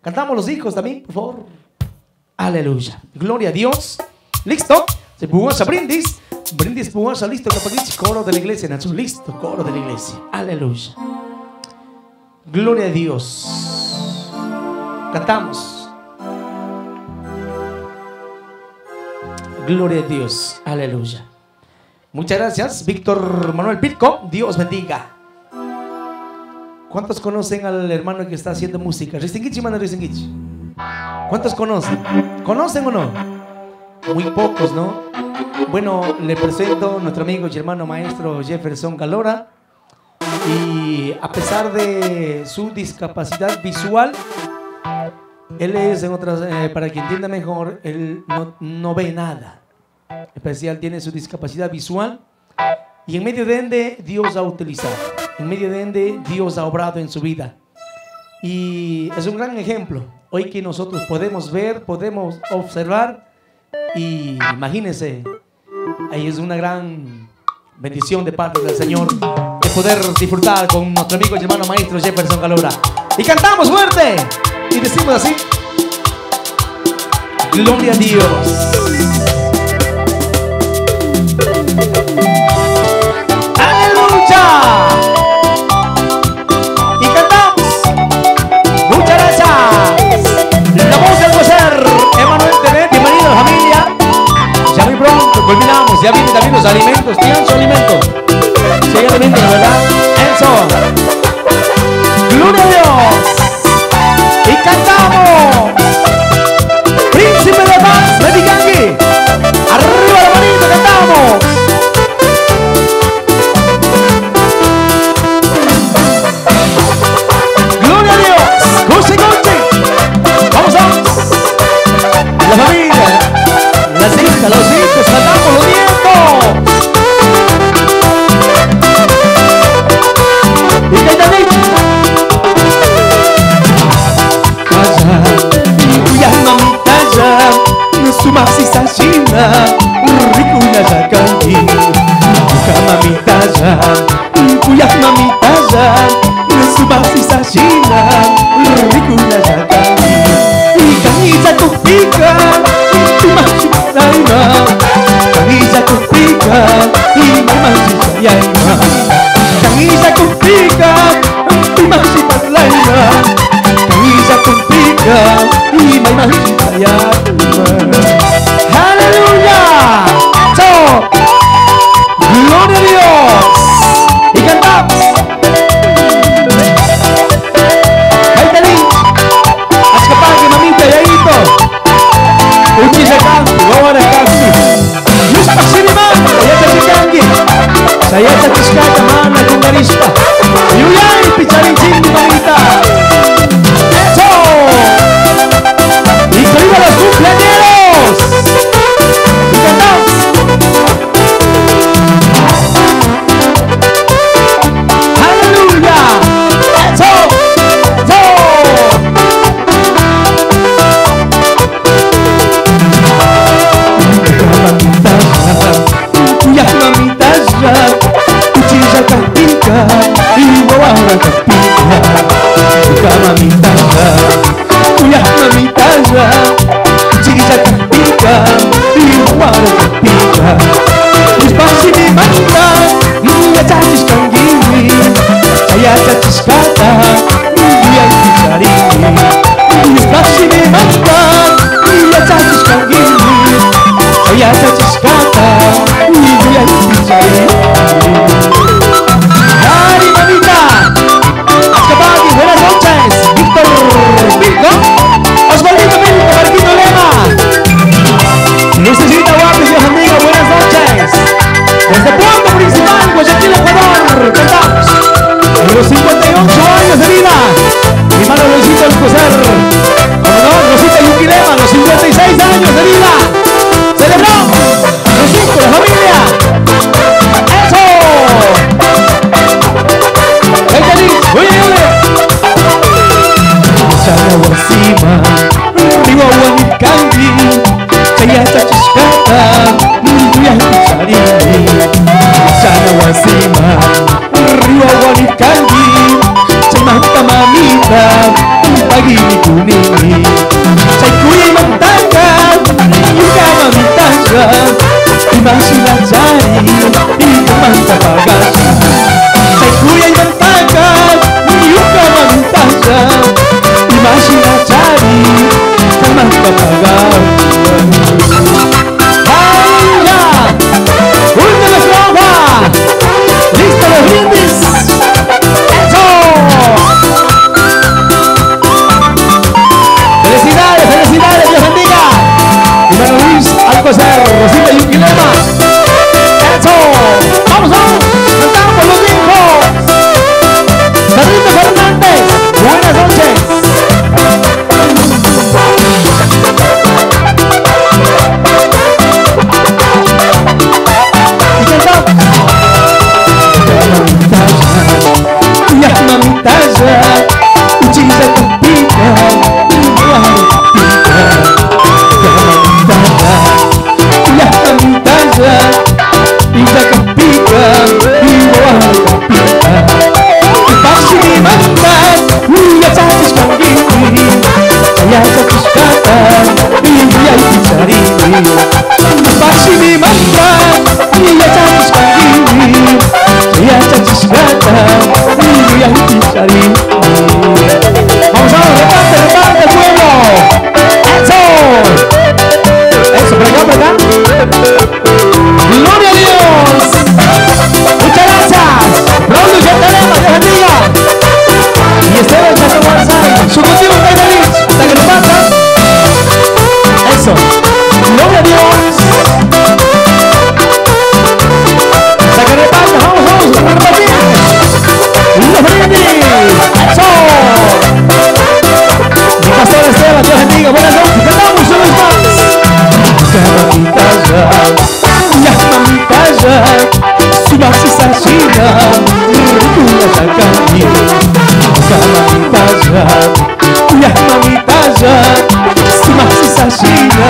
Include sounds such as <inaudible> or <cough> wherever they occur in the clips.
Cantamos los hijos también, por favor. Aleluya. Gloria a Dios. ¿Listo? Se pugosa brindis. Brindis pugosa, listo. Capaquichi, coro de la iglesia. Nacho, listo. Coro de la iglesia. Aleluya. Gloria a Dios. Cantamos. Gloria a Dios. Aleluya. Muchas gracias, Víctor Manuel Pitco. Dios bendiga. ¿Cuántos conocen al hermano que está haciendo música? Risingichi, mano Risingichi. ¿Cuántos conocen? ¿Conocen o no? Muy pocos, ¿no? Bueno, le presento a nuestro amigo y hermano maestro Jefferson Galora. Y a pesar de su discapacidad visual, él es, en otras, eh, para que entienda mejor, él no, no ve nada. Especial tiene su discapacidad visual. Y en medio de ende, Dios ha utilizado. En medio de ende, Dios ha obrado en su vida. Y es un gran ejemplo. Hoy que nosotros podemos ver, podemos observar. Y imagínense, ahí es una gran bendición de parte del Señor de poder disfrutar con nuestro amigo y hermano maestro Jefferson Calora. Y cantamos fuerte. Y decimos así. Gloria a Dios. Culminamos. Ya vienen también los alimentos. Tienen su alimento. Si hay alimento, de verdad. Eso. Gloria a Dios. Y cantamos. I am Vizcaya, Mana, Cumberista. já, me mamita já, se masih sashina,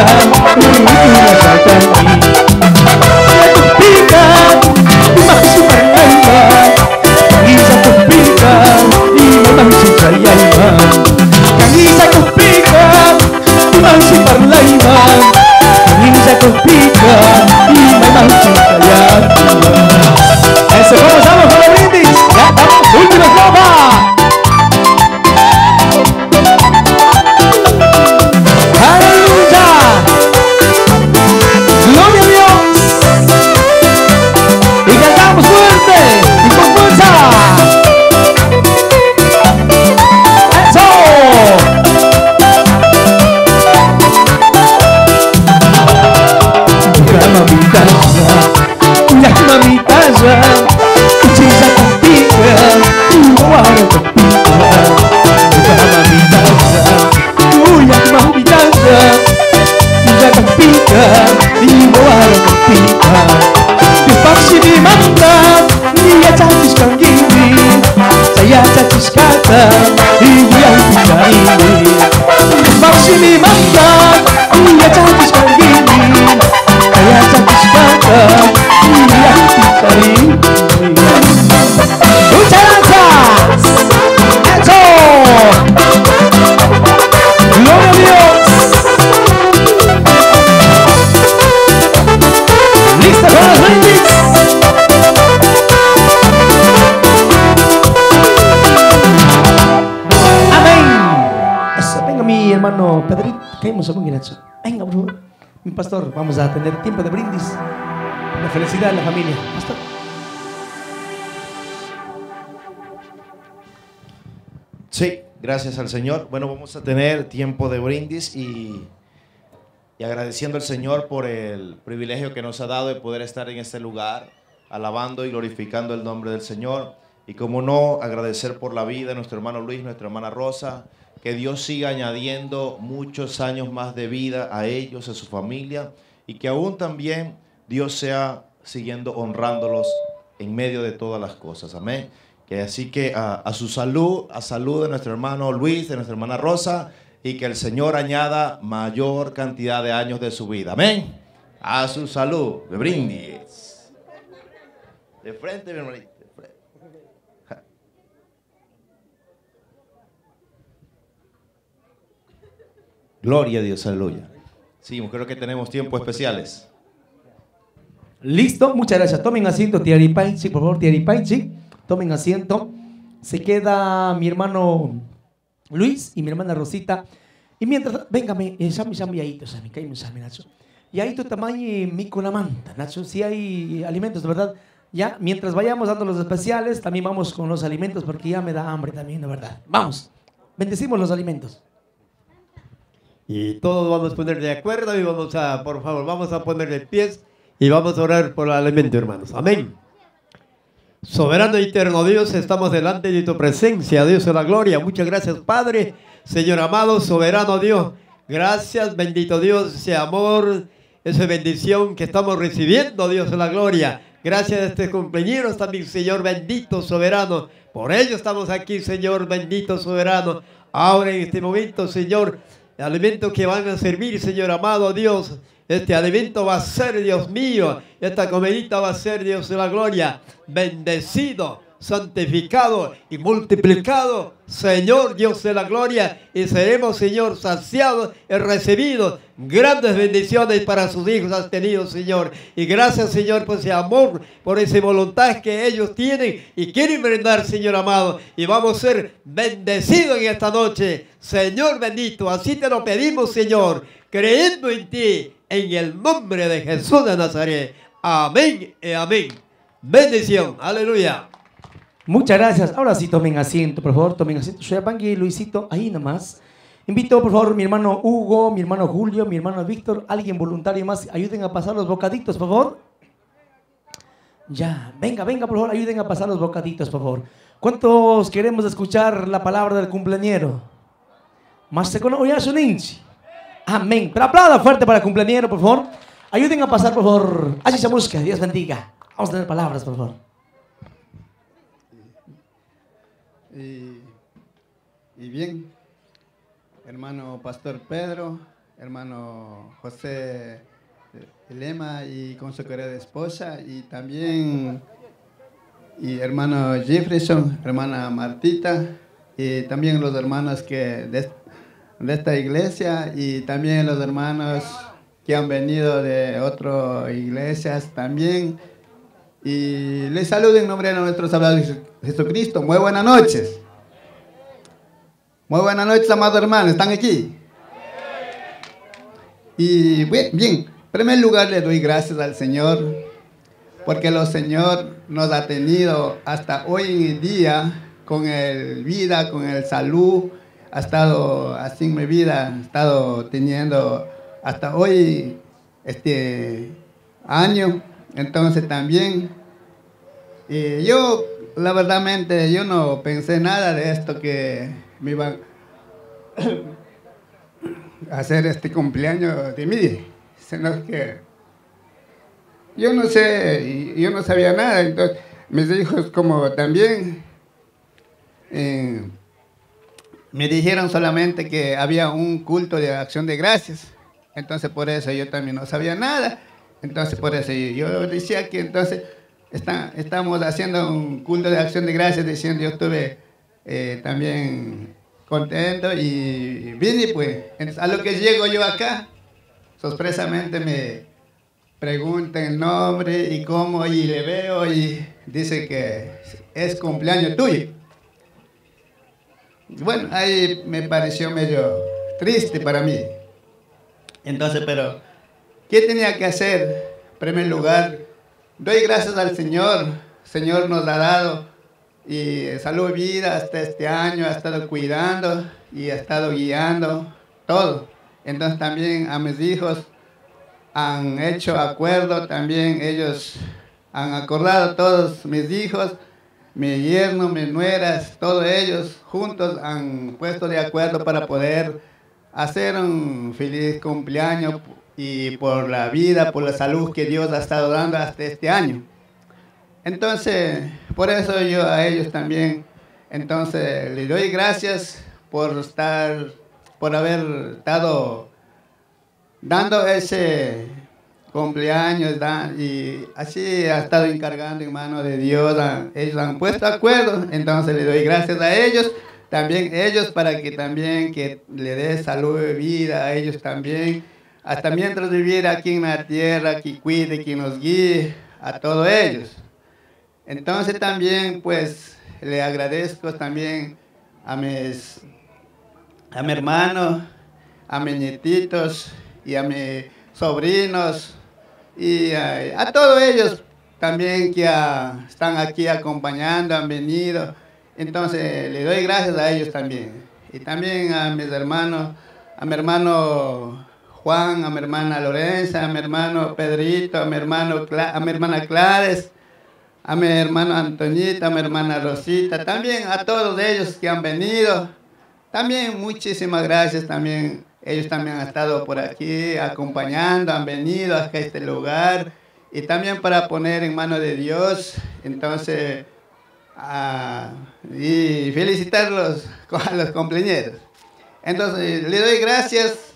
Caímos a Nacho. Venga, por favor. Mi pastor, vamos a tener tiempo de brindis. La felicidad de la familia. Pastor. Sí, gracias al Señor. Bueno, vamos a tener tiempo de brindis y, y agradeciendo al Señor por el privilegio que nos ha dado de poder estar en este lugar, alabando y glorificando el nombre del Señor. Y como no, agradecer por la vida de nuestro hermano Luis, nuestra hermana Rosa, que Dios siga añadiendo muchos años más de vida a ellos, a su familia, y que aún también Dios sea siguiendo honrándolos en medio de todas las cosas. Amén. Que así que a, su salud, a salud de nuestro hermano Luis, de nuestra hermana Rosa, y que el Señor añada mayor cantidad de años de su vida. Amén. A su salud. De brindis. De frente, mi hermanito. de frente. Ja. Gloria a Dios, aleluya. Sí, creo que tenemos tiempos especiales. Listo, muchas gracias. Tomen asiento, Tiaripaichi, por favor, Tiaripaichi. Tomen asiento. Se queda mi hermano Luis y mi hermana Rosita. Y mientras, véngame, eh, sami sami ahí, sami, caíme sami, Nacho. Y ahí tu tamaño mi con la manta, Nacho. Si hay alimentos, de verdad. Ya, mientras vayamos dando los especiales, también vamos con los alimentos porque ya me da hambre también, de verdad. Vamos, bendecimos los alimentos. Y todos vamos a poner de acuerdo y vamos a, por favor, vamos a poner de pies y vamos a orar por el alimento, hermanos. Amén. Soberano eterno Dios, estamos delante de tu presencia, Dios de la gloria. Muchas gracias, Padre, Señor amado, soberano Dios. Gracias, bendito Dios, ese amor, esa bendición que estamos recibiendo, Dios de la gloria. Gracias a este compañeros también, Señor bendito, soberano. Por ello estamos aquí, Señor bendito, soberano. Ahora en este momento, Señor, alimento que van a servir, Señor amado Dios. Este alimento va a ser, Dios mío, esta comidita va a ser, Dios de la gloria, bendecido, santificado y multiplicado, Señor Dios de la gloria, y seremos, Señor, saciados y recibidos. Grandes bendiciones para sus hijos has tenido, Señor. Y gracias, Señor, por ese amor, por esa voluntad que ellos tienen y quieren brindar, Señor amado. Y vamos a ser bendecidos en esta noche, Señor bendito. Así te lo pedimos, Señor, creyendo en ti, en el nombre de Jesús de Nazaret. Amén y amén. Bendición. Aleluya. Muchas gracias. Ahora sí tomen asiento, por favor, tomen asiento. Soy Luisito, ahí nomás. Invito, por favor, mi hermano Hugo, mi hermano Julio, mi hermano Víctor, alguien voluntario más, ayuden a pasar los bocaditos, por favor. Ya, venga, venga, por favor, ayuden a pasar los bocaditos, por favor. ¿Cuántos queremos escuchar la palabra del cumpleañero? Más se conoce ninchi. Amén. Pero aplauda fuerte para el cumpleañero, por favor. Ayuden a pasar, por favor. Así se busca. Dios bendiga. Vamos a tener palabras, por favor. Y, y bien, hermano Pastor Pedro, hermano José Lema y con su querida esposa, y también y hermano Jefferson, hermana Martita, y también los hermanos que de, de esta iglesia, y también los hermanos que han venido de otras iglesias también. Y les saludo en nombre de nuestro Salvador Jesucristo. Muy buenas noches. Muy buenas noches, amados hermanos. ¿Están aquí? Y bien, bien, en primer lugar le doy gracias al Señor porque el Señor nos ha tenido hasta hoy en día con el vida, con el salud. Ha estado así en mi vida, ha estado teniendo hasta hoy, este año. Entonces también, y yo, la verdad, yo no pensé nada de esto que me iban a hacer este cumpleaños de mí, sino que yo no sé, yo no sabía nada, entonces mis hijos como también eh, me dijeron solamente que había un culto de acción de gracias. Entonces por eso yo también no sabía nada. Entonces por eso yo, decía que entonces está, estamos haciendo un culto de acción de gracias diciendo yo estuve eh, también contento y vine pues. a lo que llego yo acá, sorpresamente me preguntan el nombre y cómo y le veo y dice que es cumpleaños tuyo. Bueno, ahí me pareció medio triste para mí. Entonces, pero, ¿qué tenía que hacer? En primer lugar, doy gracias al Señor. Señor nos ha dado y salud vida hasta este año, ha estado cuidando y ha estado guiando todo. Entonces también a mis hijos han hecho acuerdo, también ellos han acordado, todos mis hijos, mi yerno, mis nueras, todos ellos juntos han puesto de acuerdo para poder hacer un feliz cumpleaños y por la vida, por la salud que Dios ha estado dando hasta este año. Entonces, por eso yo a ellos también, entonces les doy gracias por estar, por haber estado dando ese cumpleaños y así ha estado encargando en manos de Dios, ellos han puesto acuerdo, entonces le doy gracias a ellos también ellos para que también que le dé salud y vida a ellos también, hasta mientras vivir aquí en la tierra, que cuide, que nos guíe a todos ellos. Entonces también pues le agradezco también a mis, a mi hermano, a mis nietitos y a mis sobrinos y a, todos ellos también que están aquí acompañando, han venido entonces le doy gracias a ellos también. Y también a mis hermanos, a mi hermano Juan, a mi hermana Lorenza, a mi hermano Pedrito, a mi, hermano, a mi hermana Clares, a mi hermano Antoñita, a mi hermana Rosita, también a todos ellos que han venido. También muchísimas gracias también. Ellos también han estado por aquí acompañando, han venido a este lugar y también para poner en manos de Dios. Entonces, Ah, y felicitarlos <laughs> a los cumpleaños. Entonces, le doy gracias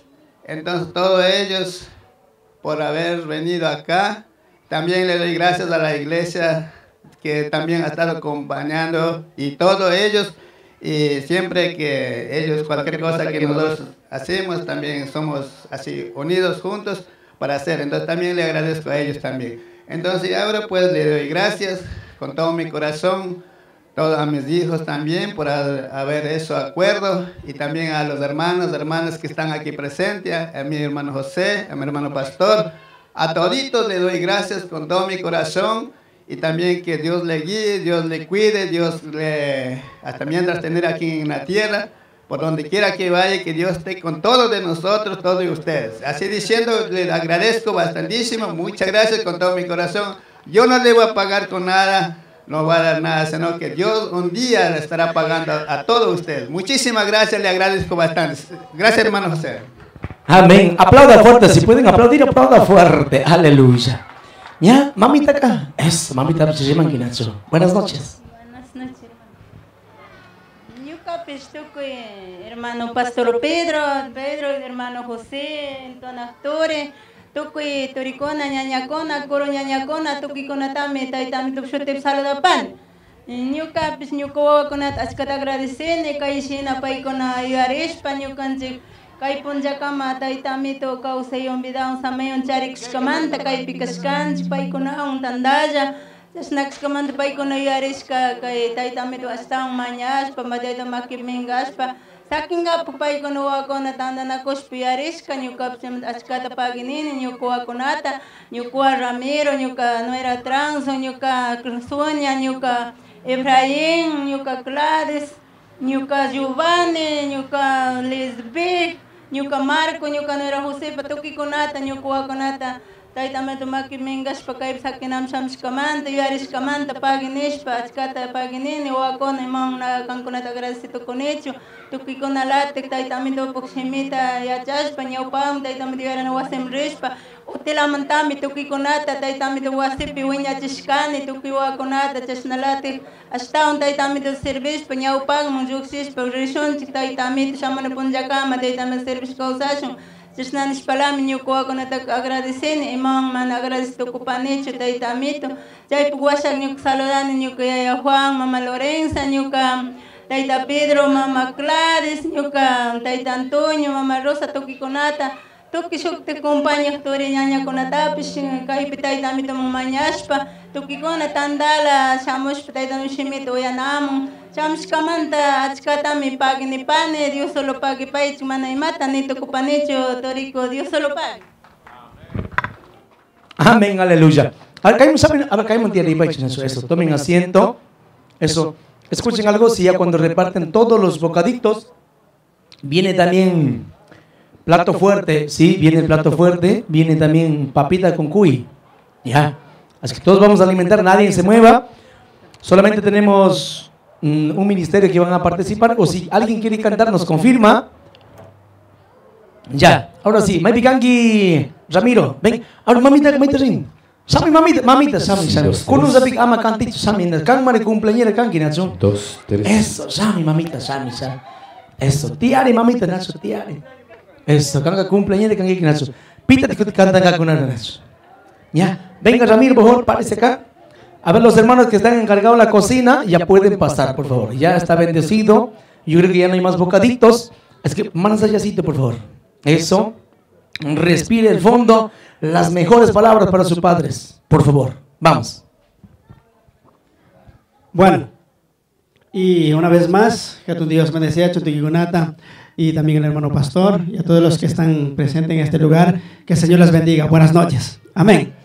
entonces todos ellos por haber venido acá. También le doy gracias a la iglesia que también ha estado acompañando y todos ellos. Y siempre que ellos, cualquier cosa que nosotros hacemos, también somos así unidos juntos para hacer. Entonces también le agradezco a ellos también. Entonces ahora pues le doy gracias con todo mi corazón todos a mis hijos también por haber hecho acuerdo. Y también a los hermanos, hermanas que están aquí presentes, a mi hermano José, a mi hermano Pastor, a toditos le doy gracias con todo mi corazón. Y también que Dios le guíe, Dios le cuide, Dios le, hasta mientras tener aquí en la tierra, por donde quiera que vaya, que Dios esté con todos de nosotros, todos de ustedes. Así diciendo, le agradezco bastantísimo, muchas gracias con todo mi corazón. Yo no le voy a pagar con nada, no va a dar nada, sino que Dios un día le estará pagando a, todos ustedes. Muchísimas gracias, le agradezco bastante. Gracias, hermano José. Amén. Aplauda fuerte, si pueden aplaudir, aplauda fuerte. Aleluya. ¿Ya? Mamita acá. Es, mamita se llama Buenas noches. Buenas noches, hermano. hermano Pastor Pedro, Pedro, hermano José, entonces actores, tukuy turikona, ñañakona, kuro ñañakona, tukikona tami, taytami tukshutip saludapan. Ñuka, pues ñuka wawakunata achkata agradecene, kay shina paykuna ayuarishpa, ñukanchik kay punllakama taytamito kawsayon bidawan samayon charikshkamanta kaypi kashkanchik paykunawan tandalla, Chasnakskamanta paykuna yuyarishka kay taytamito astawan mañashpa, madayta makimingashpa, Takingapa paykuna wakuna tantanakushpa yarishka ñukapish ashkata pakinini ñuka wakunata ñuka Ramiro, ñuka Nuera Transo, ñuka Sonia, ñuka Efraín, ñuka Clares, ñuka Giovanni, ñuka Lisbeth, ñuka Marco, ñuka Nuera Josepa, tukikunata ñuka wakunata Taitamatumak mingaspakayp sakinam samshkamanta yuarishkamanta paginishpa achkata paginini wakuni mamuna kankunata agradecitukunechu tukikunalatik taitamita upukshimita yachashpa ñawpawan taitamita yuyarana wasim rishpa utilamantami tukikunata taitamita wasipi wiñachishkani tukiwakunata chashnalatik ashtawan taitamita servishpa ñawpanman lluksishpa rishunchik taitamita shamana punllakama taitamita servish kawsashun Diyos na nespalamin niyo ko ako na tag-agradecen, imang man agradecito ko pa nicho, tay tamito. Jay pugwasak niyo saludan niyo kaya Juan, Mama Lorenza niyo ka, Taita Pedro, Mama Clares niyo ka, Taita Antonio, Mama Rosa, Toki Konata, Toki Shukte Kumpanya, Turi Nyanya Konatapis, kahipitay tamito mga manyaspa, tukikuna tandala shamushpa tayta shimita uyanamun Chamshkamanta achkatami paginipani, Dios solo pague paichu mana imata ni tukupanichu torico, Dios solo pague. Amén, aleluya. Caemos, arriba, eso. Tomen asiento. Eso. Escuchen algo, si ya cuando reparten todos los bocaditos, viene también plato fuerte, sí, viene plato fuerte, viene también papita con cuy. Ya. Así que todos vamos a alimentar, nadie se mueva. Solamente tenemos mm, un ministerio que van a participar, o si alguien quiere cantar, nos confirma. Ya, ahora sí, Mai Picanqui, Ramiro, ven, ahora mamita, mamita, rin. Sami mamita, mamita, sami, sami. Kuno sabi ama kantito, sami, na kang mari cumpleañera kang kinatsu. Dos, tres. Eso, sami, mamita, sami, sami. Eso, tiare, mamita, nacho, tiare. Eso, kanga cumpleañera kang kinatsu. Pita te canta acá con nacho. Ya, venga Ramiro, por favor, párese acá. A ver, los hermanos que están encargados de la cocina, ya pueden pasar, por favor. Ya está bendecido. Yo creo que ya no hay más bocaditos. Es que, manos allácito, por favor. Eso. Respire el fondo. Las mejores palabras para sus padres. Por favor. Vamos. Bueno, y una vez más, que tu Dios bendecía, Chutigunata, y también el hermano pastor, y a todos los que están presentes en este lugar, que el Señor les bendiga. Buenas noches. Amén.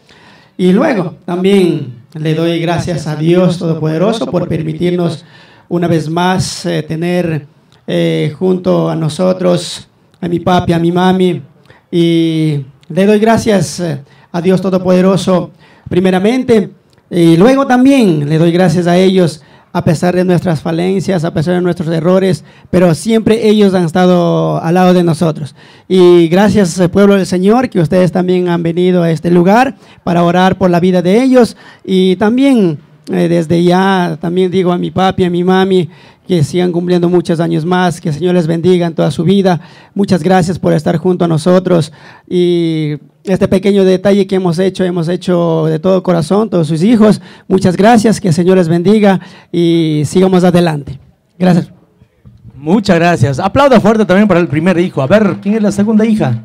Y luego también le doy gracias a Dios Todopoderoso por permitirnos una vez más eh, tener eh, junto a nosotros a mi papi, a mi mami. Y le doy gracias eh, a Dios Todopoderoso primeramente. Y luego también le doy gracias a ellos a pesar de nuestras falencias, a pesar de nuestros errores, pero siempre ellos han estado al lado de nosotros. Y gracias pueblo del Señor que ustedes también han venido a este lugar para orar por la vida de ellos y también eh, desde ya también digo a mi papi, a mi mami, que sigan cumpliendo muchos años más, que el Señor les bendiga en toda su vida. Muchas gracias por estar junto a nosotros y este pequeño detalle que hemos hecho, hemos hecho de todo corazón, todos sus hijos. Muchas gracias, que el Señor les bendiga y sigamos adelante. Gracias. Muchas gracias. Aplauda fuerte también para el primer hijo. A ver, ¿quién es la segunda hija?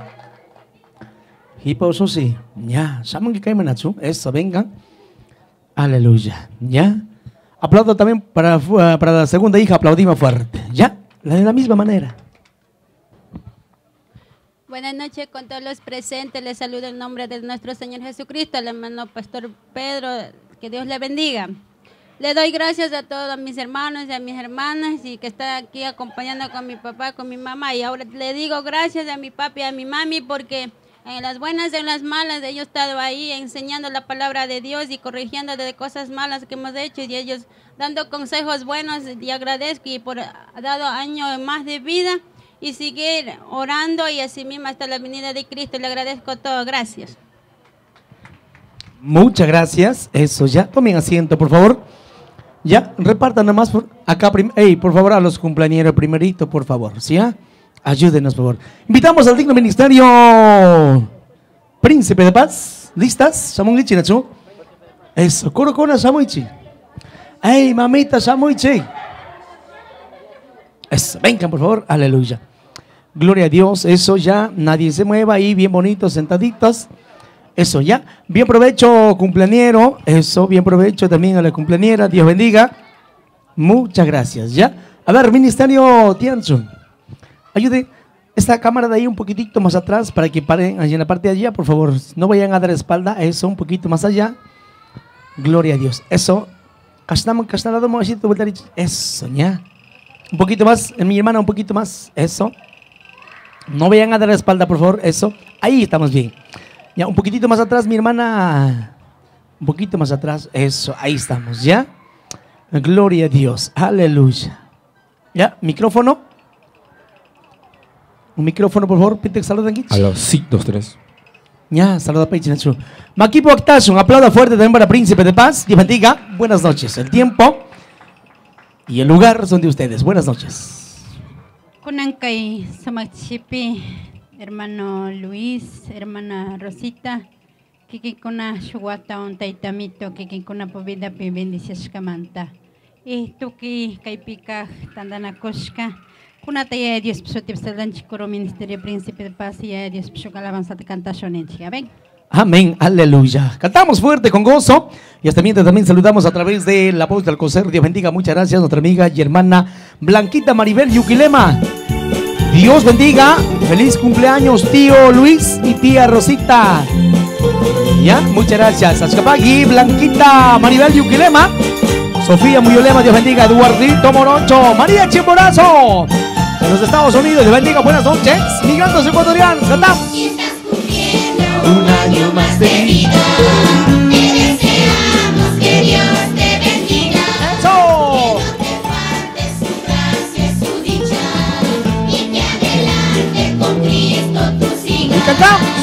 Hipo sí. Ya, ¿saben que? Eso, vengan. Aleluya. ¿Ya? Aplaudo también para, para la segunda hija, aplaudimos fuerte. ¿Ya? De la misma manera. Buenas noches con todos los presentes. Les saludo en nombre de nuestro Señor Jesucristo, el hermano Pastor Pedro. Que Dios le bendiga. Le doy gracias a todos mis hermanos y a mis hermanas y que están aquí acompañando con mi papá, con mi mamá. Y ahora le digo gracias a mi papi y a mi mami porque en las buenas y en las malas, ellos estado ahí enseñando la palabra de Dios y corrigiendo de cosas malas que hemos hecho y ellos dando consejos buenos y agradezco y por dado años más de vida y seguir orando y así mismo hasta la venida de Cristo. Le agradezco todo. Gracias. Muchas gracias. Eso ya. Tomen asiento, por favor. Ya, repartan nomás por acá. Ey, por favor, a los cumpleaños primerito, por favor. ¿Sí? ah? Ayúdenos, por favor. Invitamos al digno ministerio Príncipe de Paz. ¿Listas? Samuichi, Nacho. Eso, coro con Samuichi. Ey, mamita Samuichi. Eso, vengan, por favor. Aleluya. Gloria a Dios. Eso ya, nadie se mueva ahí, bien bonitos, sentaditos. Eso ya. Bien provecho, cumpleañero. Eso, bien provecho también a la cumpleañera. Dios bendiga. Muchas gracias. Ya. A ver, Ministerio Tianzun. Ayude esta cámara de ahí un poquitito más atrás para que paren allí en la parte de allá, por favor. No vayan a dar espalda. Eso, un poquito más allá. Gloria a Dios. Eso. Eso, ya. Un poquito más, mi hermana, un poquito más. Eso. No vayan a dar la espalda, por favor. Eso. Ahí estamos bien. Ya, un poquitito más atrás, mi hermana. Un poquito más atrás. Eso, ahí estamos, ¿ya? Gloria a Dios. Aleluya. ¿Ya? Micrófono. Un micrófono, por favor. Pite saluda aquí. Aló, sí, dos, tres. Ya, saluda Peichi Nacho. Maquipo Octasio, un aplauso fuerte también para Príncipe de Paz. Dios bendiga. Buenas noches. El tiempo y el lugar son de ustedes. Buenas noches. Kunankay Samachipi, hermano Luis, hermana Rosita, kikikuna shuwata on taitamito, kikikuna povida pi bendiciaskamanta. Y tuki kaipika tandanakoshka, kunata ya Dios psotip salanchikuro Ministerio Príncipe de Paz y ya Dios psok alabanza te canta shonenchi. Amén. Amén, aleluya. Cantamos fuerte, con gozo. Y hasta mientras también saludamos a través de la voz del coser. Dios bendiga, muchas gracias, nuestra amiga y hermana Blanquita Maribel Yuquilema. Dios bendiga, feliz cumpleaños, tío Luis y tía Rosita. Ya, muchas gracias. Azcapagui, Blanquita Maribel Yuquilema. Sofía Muyolema, Dios bendiga, Eduardito Morocho, María Chimborazo. De los Estados Unidos, Dios bendiga, buenas noches. Migrantes ecuatorianos, cantamos. Un año más de vida. Te deseamos que Dios te bendiga. ¡Eso! Que no te falte su gracia, su dicha. Y que adelante con Cristo tú Y sigas.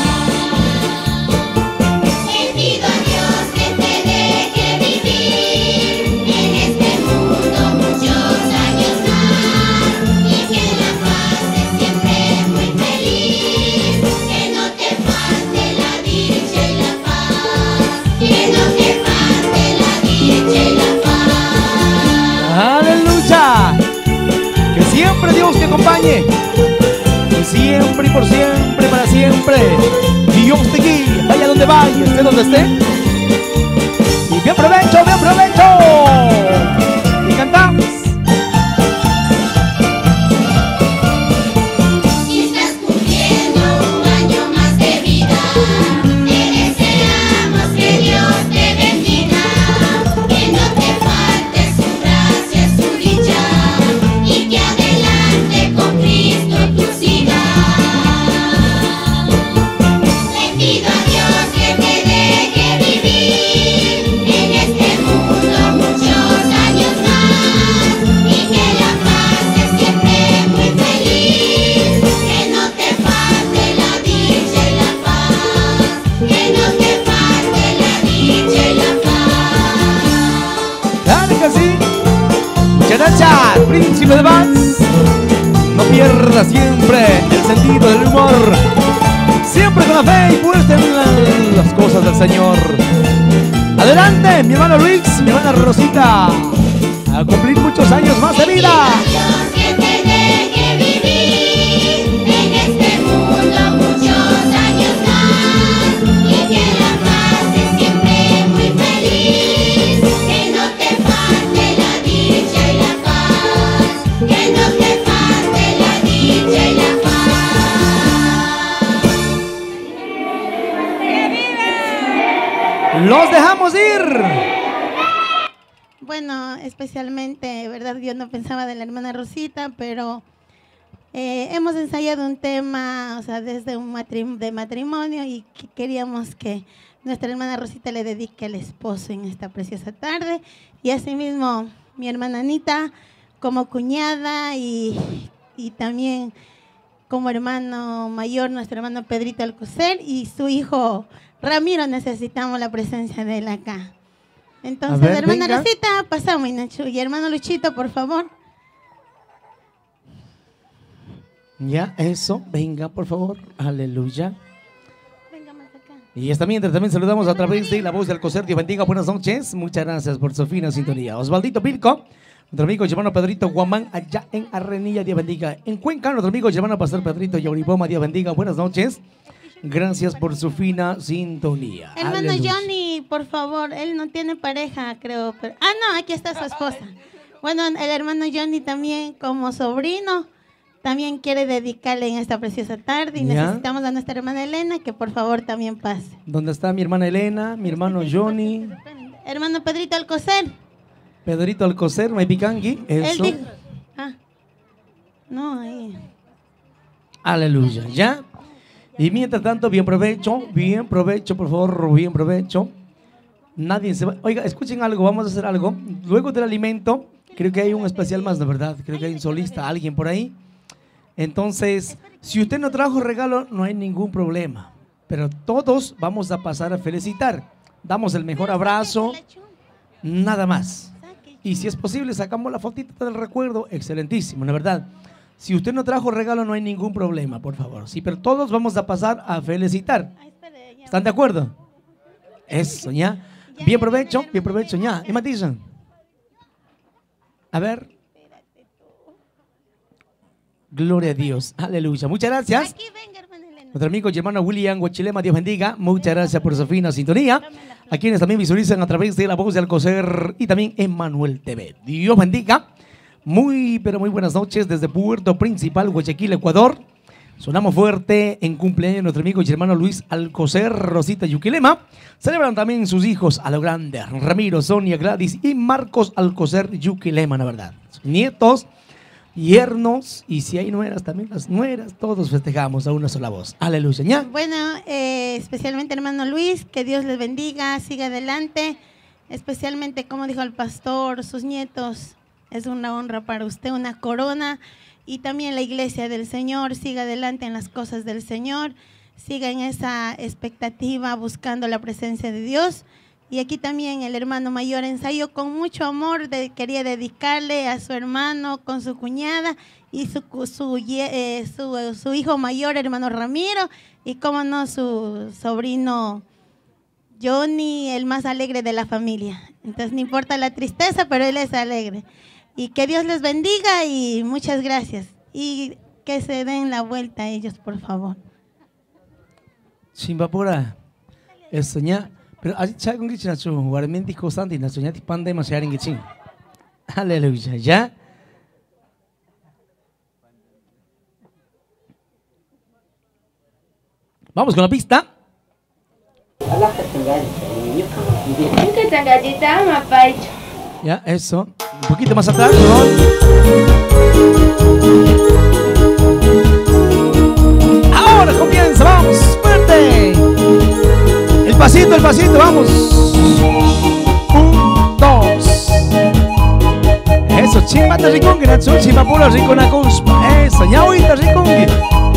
Que siempre y por siempre, para siempre. Dios te guíe, vaya donde vaya, esté donde esté. Y bien provecho, bien provecho. Queríamos que nuestra hermana Rosita le dedique al esposo en esta preciosa tarde. Y asimismo, mi hermana Anita, como cuñada y, y también como hermano mayor, nuestro hermano Pedrito Alcocer y su hijo Ramiro, necesitamos la presencia de él acá. Entonces, ver, hermana venga. Rosita, pasamos, Nacho. Y hermano Luchito, por favor. Ya, eso. Venga, por favor. Aleluya. Y esta mientras también saludamos a través de la voz del Alcocer. Dios bendiga, buenas noches. Muchas gracias por su fina sintonía. Osvaldito Pilco, nuestro amigo hermano Pedrito Guamán, allá en Arrenilla, Dios bendiga. En Cuenca, nuestro amigo hermano Pastor Pedrito Yauripoma, Dios bendiga, buenas noches. Gracias por su fina sintonía. Hermano Aleluya. Johnny, por favor, él no tiene pareja, creo. Pero... Ah, no, aquí está su esposa. Bueno, el hermano Johnny también, como sobrino, también quiere dedicarle en esta preciosa tarde. Y Ya. necesitamos a nuestra hermana Elena que por favor también pase. ¿Dónde está mi hermana Elena, mi hermano Johnny, Hermano Pedrito Alcocer, Pedrito Alcocer, Maipicangui? él Eso. dijo. Ah, no, ahí. Aleluya, ¿ya? Y mientras tanto, bien provecho, bien provecho, por favor, bien provecho. Nadie se va. Oiga, escuchen algo, vamos a hacer algo. Luego del alimento, creo que hay un especial más, ¿de verdad? Creo que hay un solista, alguien por ahí. Entonces, si usted no trajo regalo, no hay ningún problema. Pero todos vamos a pasar a felicitar. Damos el mejor abrazo, nada más. Y si es posible, sacamos la fotita del recuerdo, excelentísimo, la verdad. Si usted no trajo regalo, no hay ningún problema, por favor. Sí, pero todos vamos a pasar a felicitar. ¿Están de acuerdo? Eso, ya. Bien provecho, bien provecho, ya. ¿Y matizan? A ver. Gloria a Dios. Aleluya. Muchas gracias. Nuestro amigo y hermano William Guachilema, Dios bendiga. Muchas gracias por su fina sintonía. A quienes también visualizan a través de la voz de Alcocer y también Emmanuel TV. Dios bendiga. Muy, pero muy buenas noches desde Puerto Principal, Guayaquil, Ecuador. Sonamos fuerte en cumpleaños de nuestro amigo y hermano Luis Alcocer, Rosita Yuquilema. Celebran también sus hijos a lo grande, Ramiro, Sonia, Gladys y Marcos Alcocer Yuquilema, la verdad. Sus nietos, yernos y si hay nueras, también las nueras, todos festejamos a una sola voz. Aleluya. ¿ya? Bueno, eh, especialmente hermano Luis, que Dios les bendiga, siga adelante. Especialmente, como dijo el pastor, sus nietos, es una honra para usted, una corona. Y también la iglesia del Señor, siga adelante en las cosas del Señor, siga en esa expectativa buscando la presencia de Dios. Y aquí también el hermano mayor ensayó con mucho amor, de- quería dedicarle a su hermano con su cuñada y su, su, eh, su, su hijo mayor, hermano Ramiro, y como no, su sobrino Johnny, el más alegre de la familia. Entonces no importa la tristeza, pero él es alegre. Y que Dios les bendiga y muchas gracias. Y que se den la vuelta a ellos, por favor. Chimbapura. Eso ya. Pero así cha con gichi nacho, guarmenti constante nacho ya tipande masyaring gichi. Aleluya, ¿ya? Vamos con la pista. Ya, eso. Un poquito más atrás, ¿no? Ahora comienza, vamos, fuerte. Pasito, el pasito, vamos. Un, dos. Eso, chimbata ricongi, nacho, chimbapura ricona cuspa. Eso, ñauita ricongi. ¡Ani!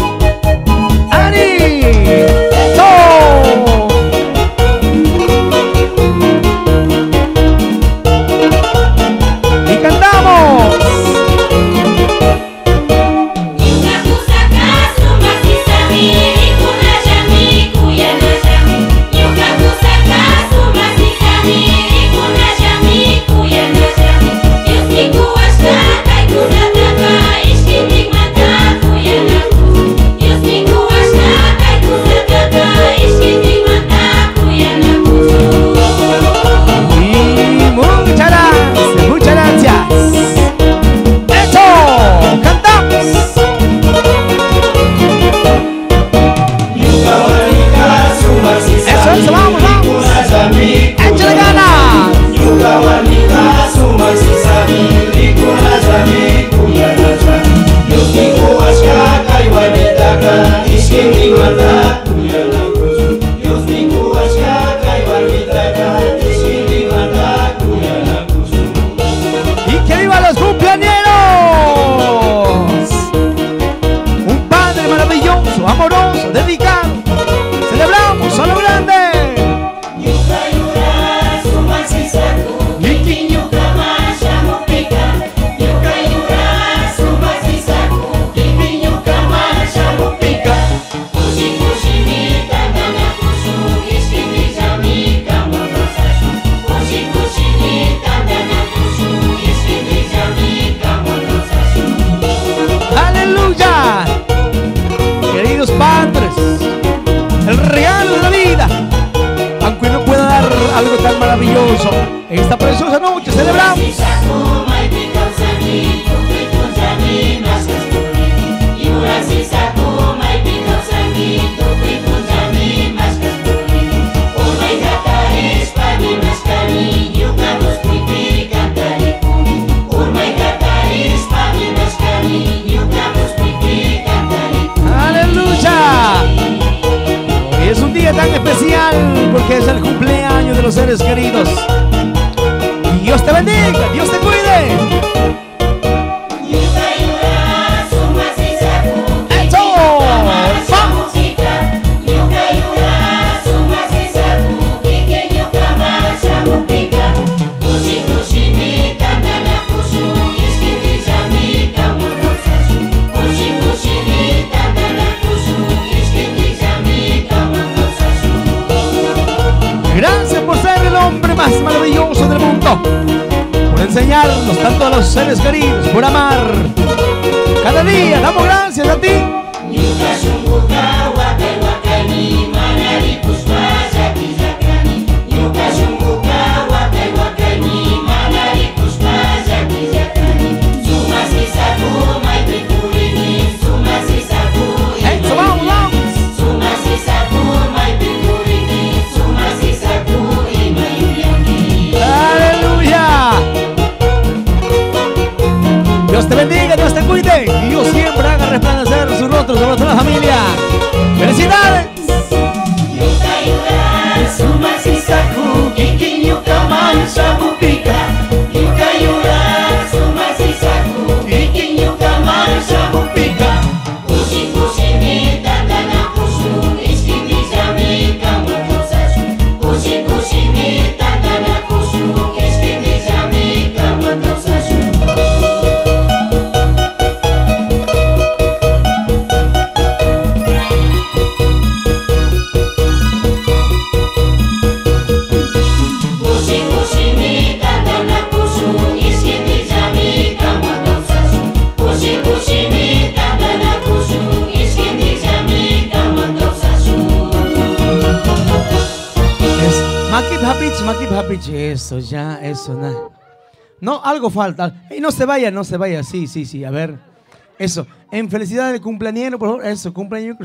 Maravilloso. Esta preciosa noche celebramos. Aleluya. Hoy es un día tan especial porque es el cumpleaños seres queridos. Dios te bendiga, Dios te cuide. Por enseñarnos tanto a los seres queridos, por amar. Cada día damos gracias a ti. Su Eso, ya, eso, nada. No, algo falta. Ey, no se vaya, no se vaya. Sí, sí, sí. A ver. Eso. En felicidad del cumpleañero, por favor. Eso, cumpleaños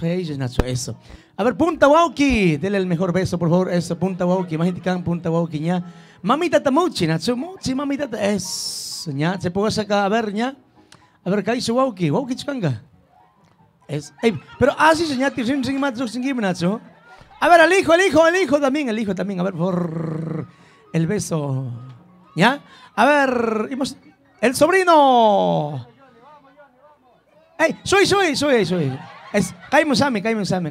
reyes, Nacho. Eso. A ver, Punta Wauki. Dele el mejor beso, por favor. Eso, Punta Wauki. Majiticán, Punta Wauki, ña. Mamita Tamuchi, Nacho. Muchi, mamita. ta- Eso, ña. Se puede sacar. A ver, ña. A ver, Kaiso Wauki. Wauki chukanga. Es. Pero así, señor. Rin, rin, matzo, sin. A ver, el hijo, el hijo, el hijo también, el hijo también. A ver, el beso. ¿Ya? A ver, el sobrino. ¡Ey! Soy, soy, soy, soy. Es, caímos a mí, caímos a mí.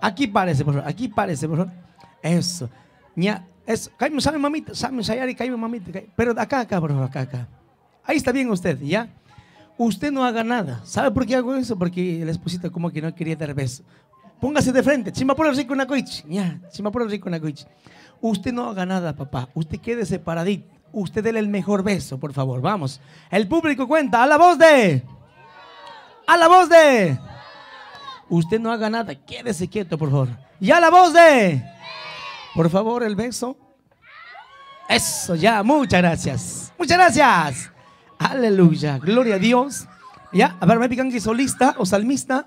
Aquí parece, por favor, aquí parece, por favor. Eso. ña, es, caímos a mí, mamita, Sami, Sayari, caímos, mamita. Pero acá, acá, por favor, acá, acá. Ahí está bien usted, ¿ya? Usted no haga nada. ¿Sabe por qué hago eso? Porque la esposita como que no quería dar beso. Póngase de frente. Chimapura rico una coich. Ya, chimapura rico una coich. Usted no haga nada, papá. Usted quede separadito. Usted déle el mejor beso, por favor. Vamos. El público cuenta. A la voz de. A la voz de. Usted no haga nada. Quédese quieto, por favor. Y a la voz de. Por favor, el beso. Eso, ya. Muchas gracias. Muchas gracias. Aleluya. Gloria a Dios. Ya. A ver, me pican que solista o salmista.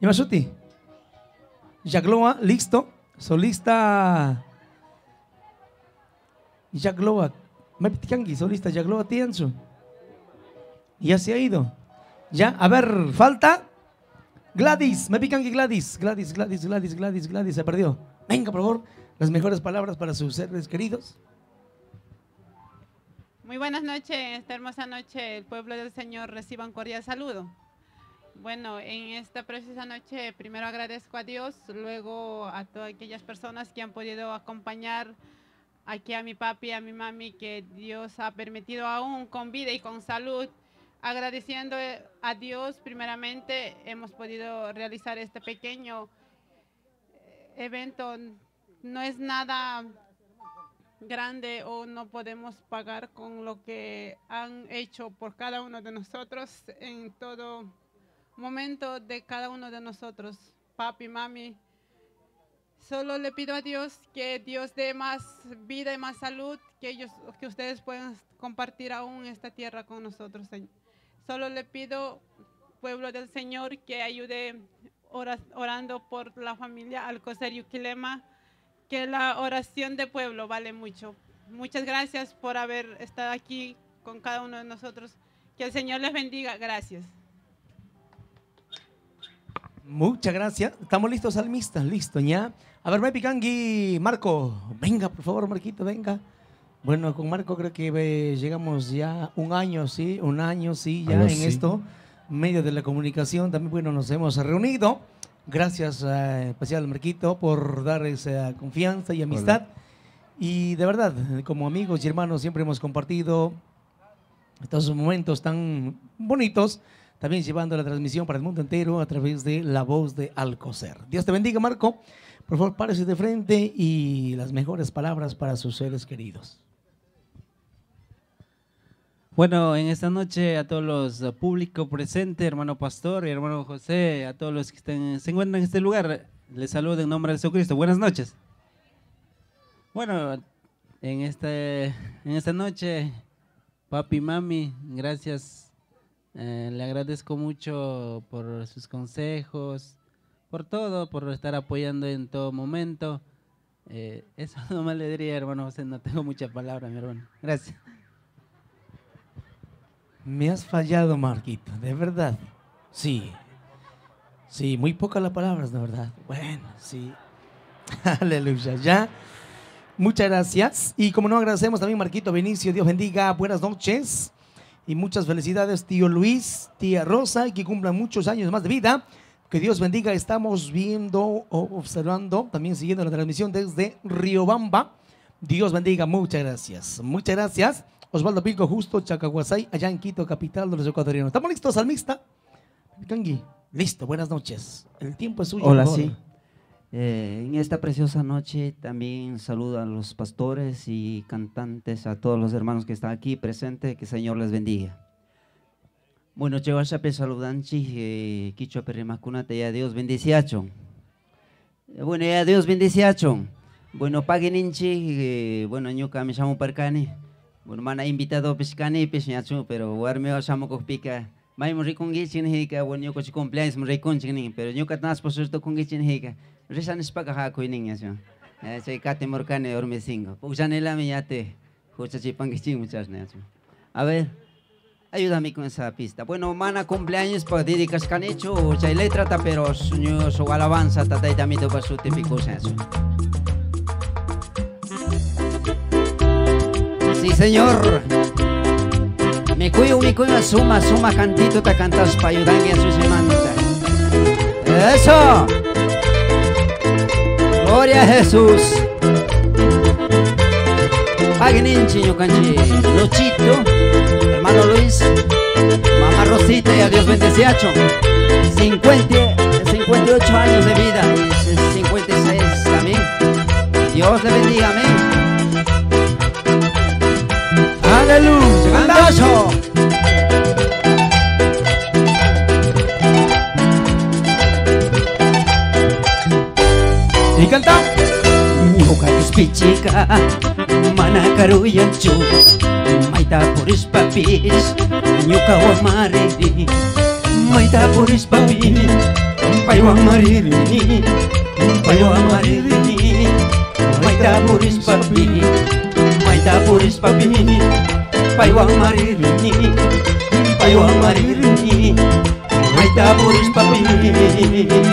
Yamasuti. Yagloa, listo. Solista. Yagloa. Me picanqui, solista Yagloa Tianzo. Ya se ha ido. Ya, a ver, falta. Gladys, me picanqui Gladys. Gladys, Gladys, Gladys, Gladys, Gladys, se perdió. Venga, por favor, las mejores palabras para sus seres queridos. Muy buenas noches, esta hermosa noche el pueblo del Señor reciba un cordial saludo. Bueno, en esta preciosa noche primero agradezco a Dios, luego a todas aquellas personas que han podido acompañar aquí a mi papi, a mi mami, que Dios ha permitido aún con vida y con salud. Agradeciendo eh, a Dios, primeramente hemos podido realizar este pequeño eh, evento. No es nada grande o no podemos pagar con lo que han hecho por cada uno de nosotros en todo momento de cada uno de nosotros. Papi, mami, Solo le pido a Dios que Dios dé más vida y más salud, que ellos, que ustedes puedan compartir aún esta tierra con nosotros, Señor. Solo le pido, pueblo del Señor, que ayude ora- orando por la familia Alcocer Yuquilema, que la oración de pueblo vale mucho. Muchas gracias por haber estado aquí con cada uno de nosotros. Que el Señor les bendiga. Gracias. Muchas gracias. Estamos listos, salmistas, listo ya. A ver, Picangui, Marco, venga, por favor, Marquito, venga. Bueno, con Marco creo que eh, llegamos ya un año, sí, un año, sí, ya Algo en así. esto, medio de la comunicación, también, bueno, nos hemos reunido. Gracias, eh, especial Marquito, por dar esa confianza y amistad. Y de verdad, como amigos y hermanos, siempre hemos compartido estos momentos tan bonitos, también llevando la transmisión para el mundo entero a través de la voz de Alcocer. Dios te bendiga, Marco. Por favor, párese de frente y las mejores palabras para sus seres queridos. Bueno, en esta noche a todos los eh, público presente, hermano pastor y hermano José, a todos los que se encuentran en este lugar, les saludo en nombre de Jesucristo. Buenas noches. Bueno, en, este, en esta noche, papi, mami, gracias. Eh, le agradezco mucho por sus consejos, por todo, por estar apoyando en todo momento. Eh, eso <laughs> no me le diría, hermano José, no tengo muchas palabras, mi hermano. Gracias. Me has fallado, Marquito, de verdad. Sí. Sí, muy pocas las palabras, de verdad. Bueno, sí. <laughs> Aleluya. Ya. Muchas gracias. Y como no agradecemos también, Marquito Benicio, Dios bendiga, buenas noches. Y muchas felicidades, tío Luis, tía Rosa, y que cumplan muchos años más de vida. Que Dios bendiga. Estamos viendo o observando, también siguiendo la transmisión desde Riobamba. Dios bendiga, muchas gracias. Muchas gracias. Osvaldo Pilco, justo Chacahuasay, allá en Quito, capital de los ecuatorianos. ¿Estamos listos, salmista? Cangui, listo, buenas noches. El tiempo es suyo. Hola, sí. Eh, en esta preciosa noche también saludo a los pastores y cantantes, a todos los hermanos que están aquí presentes, que el Señor les bendiga. Bueno, Chewashape saludanchi, eh, Quichua Perrimacunate, ya Dios bendiciacho. Eh, Bueno, ya Dios bendiciacho. Bueno, pagueninchi, eh, bueno, ñuka me llamo Parcani. Bueno, mana invitado pescani, pesñachu, pero guarme o llamo pica. May mo rikungi chinhika, bueno, cochi cumpleaños mo chini, pero yo katnas por kungi chinhika. Risan spaka ha ko ining yaso. Eh, kate morkane or mesingo. Pujanela mi yate. Jucha chipangi ching muchas neacho. A ver, ayúdame con esa pista. Bueno, mana cumpleaños para dedicas canicho, o chay letra ta pero su alabanza ta ta tamito para su típico senso. Sí, señor. Me cuido, me cuido, suma, suma, cantito, te cantas pa' ayudar a su semanta. ¡Eso! ¡Gloria a Jesús! Pagnin, chiño canchi, Luchito, hermano Luis, mamá Rosita y a Dios bendeciacho. 50, 58 años de vida, 56 también. Dios le bendiga, amén. Aleluya, cantazo. Y canta Nuka Mana karu yanchu Maita puris papis. Nuka wa mariri Maita puris papis. Pai wa mariri Pai mariri Maita puris papis. Maita puris papis. Pai wa mariri Pai mariri Maita puris papis.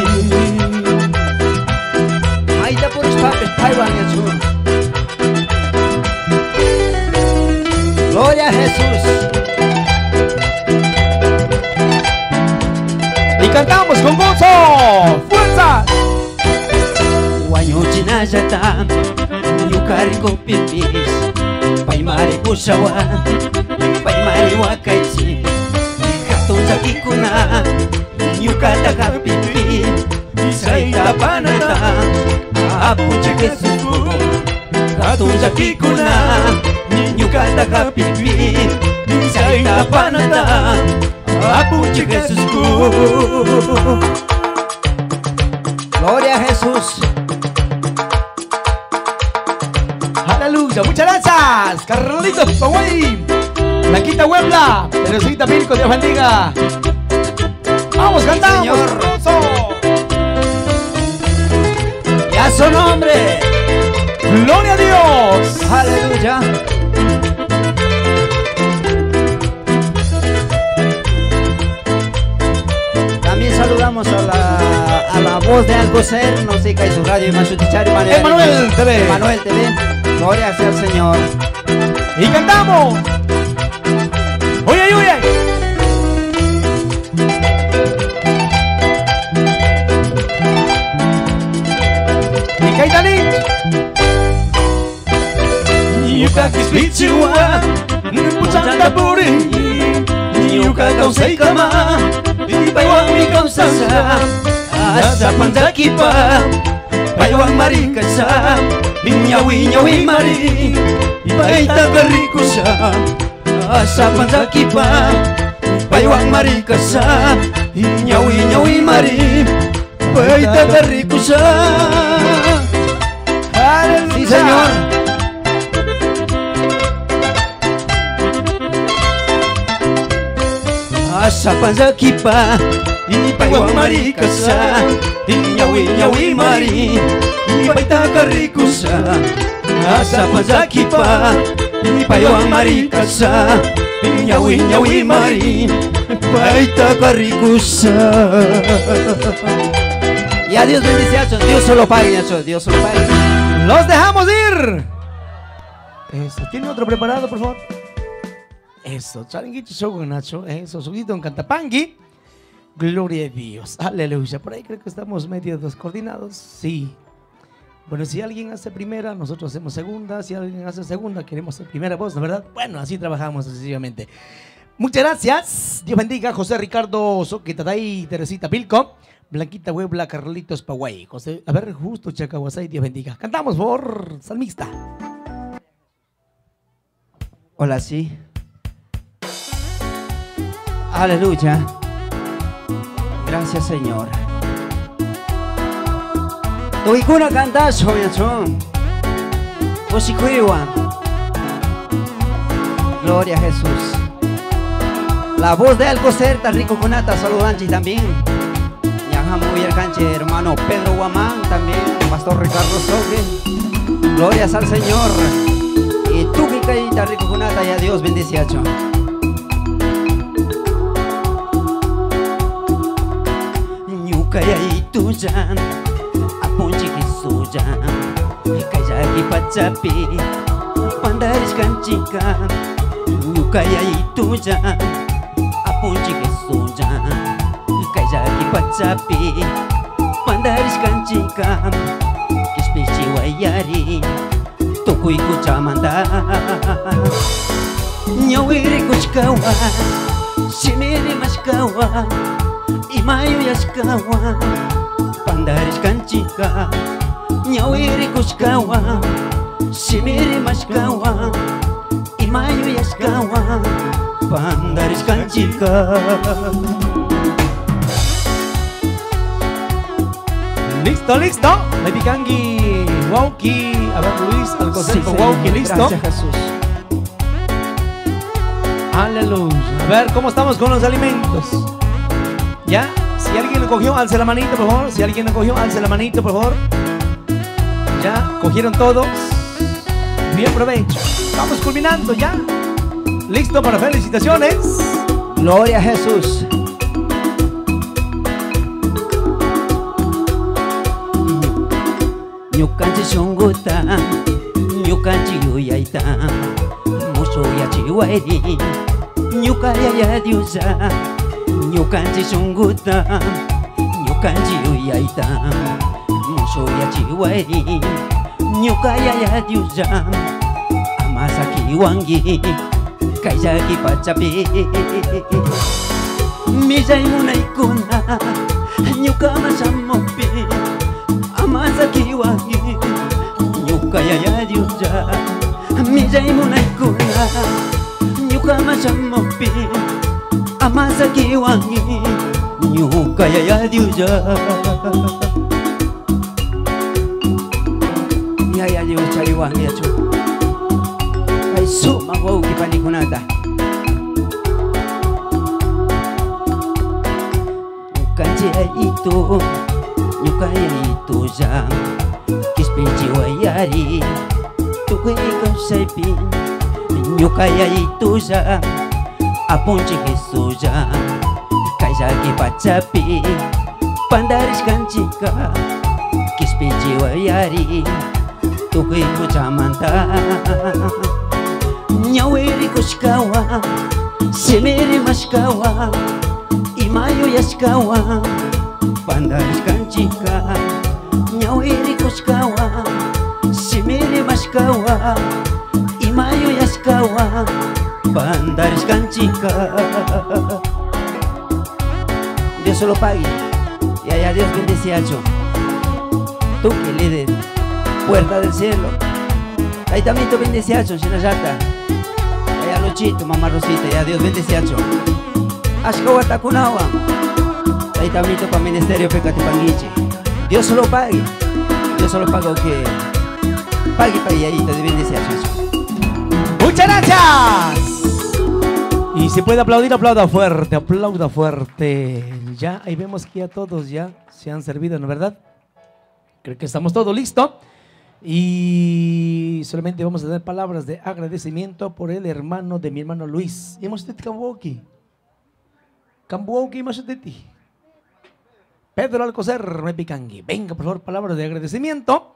muszała Pani Mariła Kajci Hatuza Pikuna Yukata Kapipi Saita Panata Apucha Kesuku Hatuza Pikuna Yukata Kapipi Saita Panata Apucha Kesuku Thank you. Muchas gracias. Carlitos Paway. Blanquita Huebla. Teresita Milco, Dios bendiga. Vamos, cantamos. Y a su nombre. Gloria a Dios. Aleluya. También saludamos a la, a la voz de Alcocer, no sé qué es su radio, Emanuel TV. Emanuel TV. Gloria sea al Señor. Y cantamos. Oye, oye. Y Kaitanich. Niuka kispichiwa, puchanda puri, niuka kausai kama, paiwang mi kausasa, asa Ayaw ang mari ka siya Minyawi-nyawi mari. Iba'y tagari ko Asa Naasa panzaki pa Ayaw ang mari ka siya Minyawi-nyawi mari. Iba'y tagari ko siya Hallelujah. Si Senyor Naasa panzaki pa Naasa panzaki pa Ipaiwang marikasa Inyawi nyawi mari Ipaita karikusa Asa panzakipa Ipaiwang marikasa Inyawi nyawi mari Ipaita karikusa Ya Dios bendice a. Dios solo pague, Nacho. Dios solo pague. Los dejamos ir. Eso. ¿Tiene otro preparado, por favor? Eso. Charanguito show con Nacho. Eso. Subito en Cantapangui. Gloria a Dios. Aleluya. Por ahí creo que estamos medio descoordinados. Sí. Bueno, si alguien hace primera, nosotros hacemos segunda. Si alguien hace segunda, queremos ser primera voz, ¿no verdad? Bueno, así trabajamos sucesivamente. Muchas gracias. Dios bendiga José Ricardo Soquetaday, Teresita Pilco, Blanquita Huebla, Carlitos Paguay. José, a ver, justo Chacahuasay, Dios bendiga. Cantamos por Salmista. Hola, sí. Aleluya. Gracias, Señor. Tuikuna cantazo, miachón. Osikuiwa. Gloria a Jesús. La voz de Alcocer, rico Conata, saludanchi también. Yajamo y el canche, hermano Pedro Guamán también, Pastor Ricardo Soque. Glorias al Señor. Y tú caíta rico Conata, y a Dios bendice kaya itu jan. Apa cik itu jan? Kaya di pacapi pandaris kancika nu kaya itu jan. Apa cik itu jan? Kaya pandariskan pacapi pandaris kancika kispeci wayari toku iku chamanda nyawiri kuskawa sinere maskawa Imayu yashkawa Pandaris kanchika Nyawiri kushkawa Simiri mashkawa Imayu yashkawa Pandaris kanchika Listo, listo. Lady Kangi, Wauki. A ver, Luis, Alcocer Sí, con Señor. Wauki, listo. Gracias, Jesús. Aleluya. A ver, ¿cómo estamos con los alimentos? ¿Ya? Si alguien lo cogió, alce la manito, por favor. Si alguien lo cogió, alce la manito, por favor. ¿Ya? ¿Cogieron todo? Bien provecho. Vamos culminando ya. ¿Listo para felicitaciones? Gloria a Jesús. Nyukanchi shunguta Nyukanchi yuyaita ñukanchi shunguta ñukanchi yuyayta mushuyachiwayri ñuka yayayulla amasakiwanki kayllaki pachapi millaymunaykuna ñuka mashamupi amasakiwanki ñuka yayayulla millaymunaykuna ñuka mashamupi 甘崎湾に日本海や竜じゃややにお茶湯湾やちょはいそう孫をきばにこなだ Nyukanya itu, nyukanya itu jang Kis jiwa yari, tuku ikaw sa ipin Nyukaya itu jang Apong chikis puja Kajaki pacapi Pandaris kanchika Kispichi wayari Tukui muchamanta Nyawiri kushikawa Simiri mashikawa Imayu yashikawa Pandaris kanchika Nyawiri kushikawa Simiri mashikawa Imayu yashikawa Pandaris kanchika Dios se lo pague y haya Dios bendice a. Tú que le des puerta del cielo. Ahí también te bendice a Shinayata. Allá Luchito, mamá Rosita, ya Dios bendice a. Ashkawata Kunawa. Ahí también para ministerio Pecate Panguiche. Dios se lo pague. Dios se lo paga que pague para ahí te bendice a. Muchas gracias. Si puede aplaudir, aplauda fuerte, aplauda fuerte. Ya, ahí vemos que ya todos ya se han servido, ¿no verdad? Creo que estamos todos listos. Y solamente vamos a dar palabras de agradecimiento por el hermano de mi hermano Luis. Pedro Alcocer, me picangue. Venga, por favor, palabras de agradecimiento.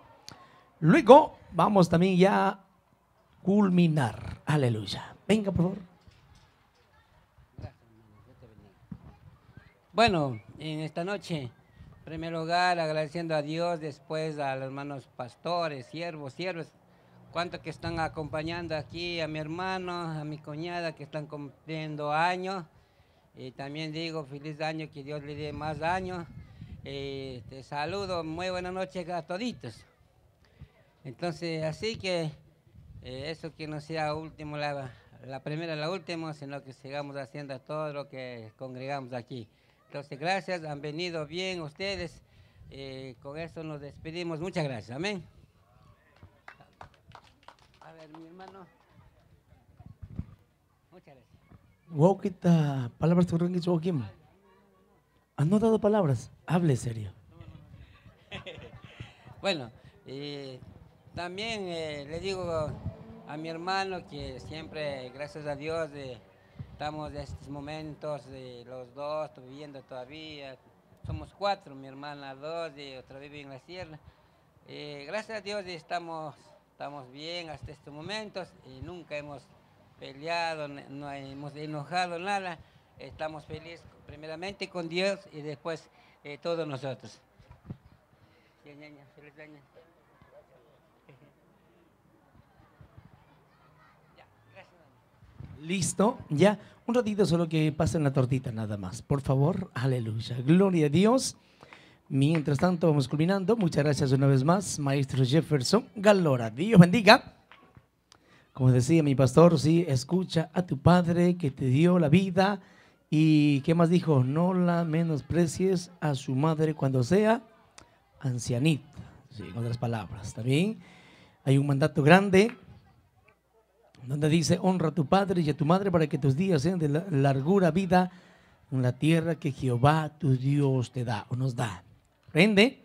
Luego vamos también ya culminar. Aleluya. Venga, por favor. Bueno, en esta noche, en primer lugar, agradeciendo a Dios, después a los hermanos pastores, siervos, siervos, cuantos que están acompañando aquí, a mi hermano, a mi cuñada que están cumpliendo años. Y también digo feliz año, que Dios le dé más años. Eh, te saludo, muy buenas noches a toditos. Entonces, así que eh, eso que no sea último, la, la primera, la última, sino que sigamos haciendo todo lo que congregamos aquí. Entonces, gracias, han venido bien ustedes. Eh, con esto nos despedimos. Muchas gracias. Amén. A ver, mi hermano. Muchas gracias. Wow, kita palabras tu orang itu Kim. ¿Han no dado palabras? Hable serio. <laughs> Bueno, eh, también eh, le digo a mi hermano que siempre, gracias a Dios, eh, estamos en estos momentos, eh, los dos viviendo todavía. Somos cuatro, mi hermana dos y otra vive en la sierra. Eh, gracias a Dios estamos, estamos bien hasta estos momentos y nunca hemos peleado, no hemos enojado nada. Estamos felices primeramente con Dios y después eh, todos nosotros. Feliz año. Listo, ya. Un ratito solo que pasen la tortita nada más. Por favor, aleluya. Gloria a Dios. Mientras tanto, vamos culminando. Muchas gracias una vez más, maestro Jefferson Galora. Dios bendiga. Como decía mi pastor, sí, escucha a tu padre que te dio la vida. ¿Y qué más dijo? No la menosprecies a su madre cuando sea ancianita. Sí, en otras palabras. También hay un mandato grande donde dice, honra a tu padre y a tu madre para que tus días sean de la- largura vida en la tierra que Jehová tu Dios te da o nos da. ¿Prende?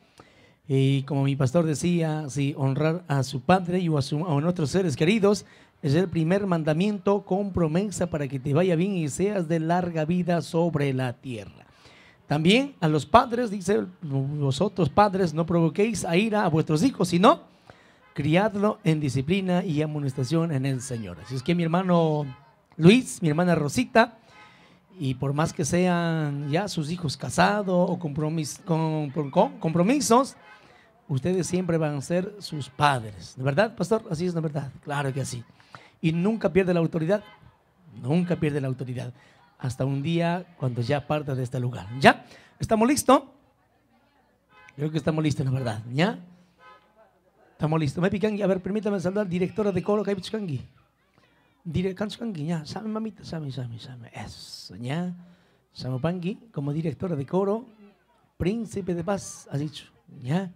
Y como mi pastor decía, sí, honrar a su padre y a, a nuestros seres queridos es el primer mandamiento con promesa para que te vaya bien y seas de larga vida sobre la tierra. También a los padres, dice, vosotros padres no provoquéis a ira a vuestros hijos, sino criadlo en disciplina y amonestación en el Señor. Así es que mi hermano Luis, mi hermana Rosita, y por más que sean ya sus hijos casados o compromis- con, compromisos, ustedes siempre van a ser sus padres. ¿De verdad, pastor? Así es, de verdad. Claro que así. Y nunca pierde la autoridad. Nunca pierde la autoridad. Hasta un día cuando ya parta de este lugar. ¿Ya? ¿Estamos listos? Creo que estamos listos, la verdad. ¿Ya? Estamos listos. Me pican. A ver, permítame saludar directora de coro, Kaipichkangi. Dire Kanchkangi, ya. Same, mamita, same, same, same. Eso, ya. Samopangi, como directora de coro, príncipe de paz, has dicho. Ya.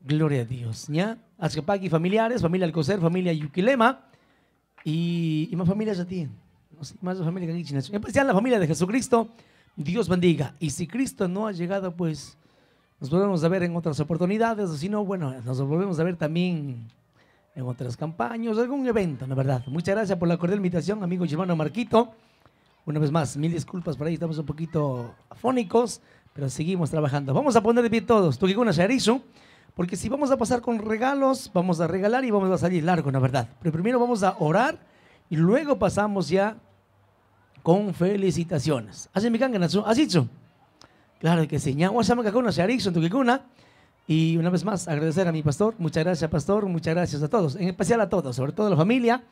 Gloria a Dios. Ya. Azcapaki, familiares, familia Alcocer, familia Yuquilema. y, y más familias a ti. No sé, más familia que. En especial la familia de Jesucristo. Dios bendiga. Y si Cristo no ha llegado, pues nos volvemos a ver en otras oportunidades. O si no, bueno, nos volvemos a ver también en otras campañas, algún evento, la verdad. Muchas gracias por la cordial invitación, amigo y hermano Marquito. Una vez más, mil disculpas por ahí, estamos un poquito afónicos, pero seguimos trabajando. Vamos a poner de pie todos, Tukikuna Sharizu, porque si vamos a pasar con regalos, vamos a regalar y vamos a salir largo, la verdad. Pero primero vamos a orar y luego pasamos ya con felicitaciones. ¿Así mi canga, Natsu? Claro que sí. Y una vez más, agradecer a mi pastor. Muchas gracias, pastor. Muchas gracias a todos. En especial a todos, sobre todo a la familia.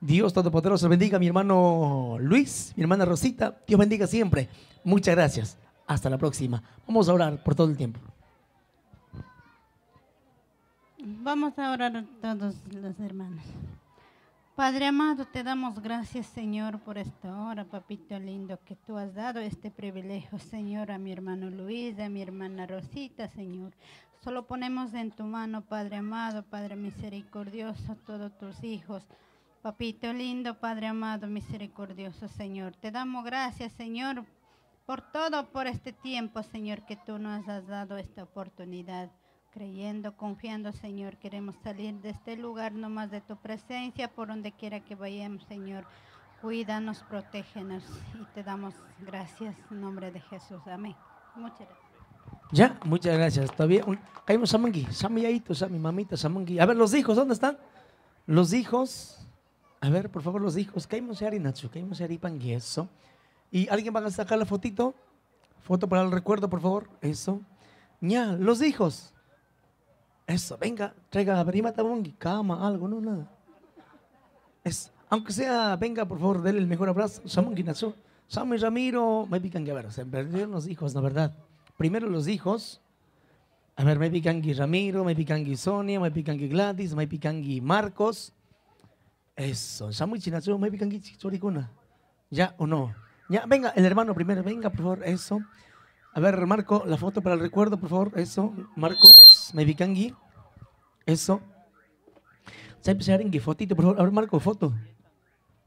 Dios Todopoderoso bendiga a mi hermano Luis, mi hermana Rosita. Dios bendiga siempre. Muchas gracias. Hasta la próxima. Vamos a orar por todo el tiempo. Vamos a orar todos los hermanos. Padre amado, te damos gracias, Señor, por esta hora, papito lindo, que tú has dado este privilegio, Señor, a mi hermano Luis, a mi hermana Rosita, Señor. Solo ponemos en tu mano, Padre amado, Padre misericordioso, todos tus hijos. Papito lindo, Padre amado, misericordioso, Señor. Te damos gracias, Señor, por todo, por este tiempo, Señor, que tú nos has dado esta oportunidad creyendo, confiando, Señor. Queremos salir de este lugar nomás de tu presencia, por donde quiera que vayamos, Señor. Cuídanos, protégenos y te damos gracias en nombre de Jesús. Amén. Muchas gracias. Ya, muchas gracias. Todavía un... caímos Samangui, Sami Yaito, Sami Mamita, Samangui. A ver, los hijos, ¿dónde están? Los hijos. A ver, por favor, los hijos. Caímos Yari Natsu, caímos Pangui, eso. ¿Y alguien va a sacar la fotito? Foto para el recuerdo, por favor. Eso. Ya, los hijos. Eso, venga, traiga tabongi, cama, algo, no, nada. Es, aunque sea, venga, por favor, déle el mejor abrazo. Samungi Natsu. Samu y Ramiro, me pican que a ver, se perdieron los hijos, la verdad. Primero los hijos. A ver, me pican Ramiro, me pican Sonia, me pican Gladys, me pican Marcos. Eso, Samu y Chinatsu, me pican Choricuna. ¿Ya o no? Ya, venga, el hermano primero, venga, por favor, eso. A ver, Marco, la foto para el recuerdo, por favor. Eso, Marco, Maybikangi. Eso. ¿Sabes qué fotito, por favor? A ver, Marco, foto.